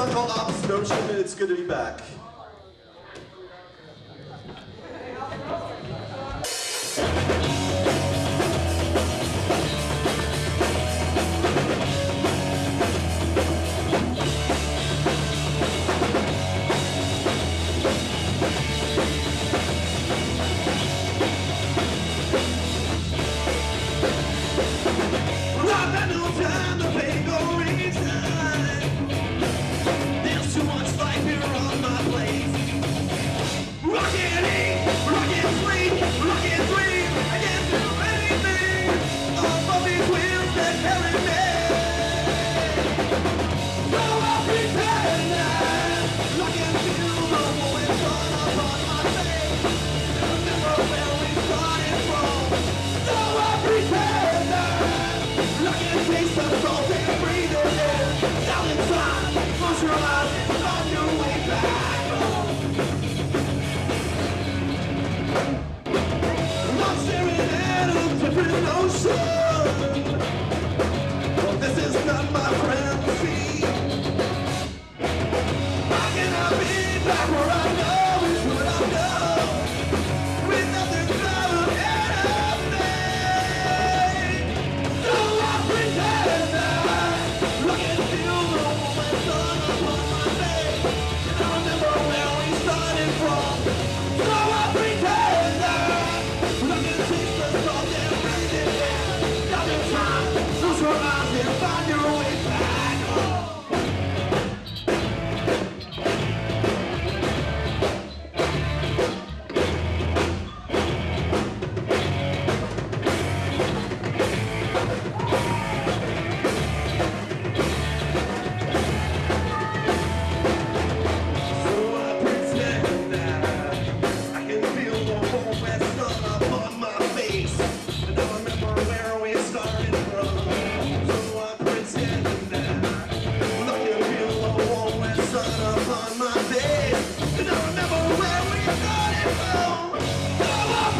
song called Opposite Ocean. It's good to be back.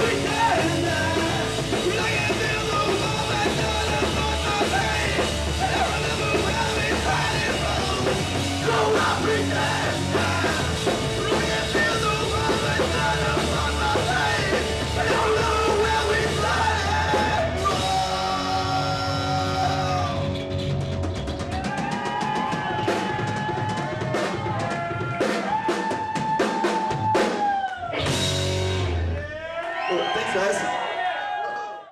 Wait. Sucesso!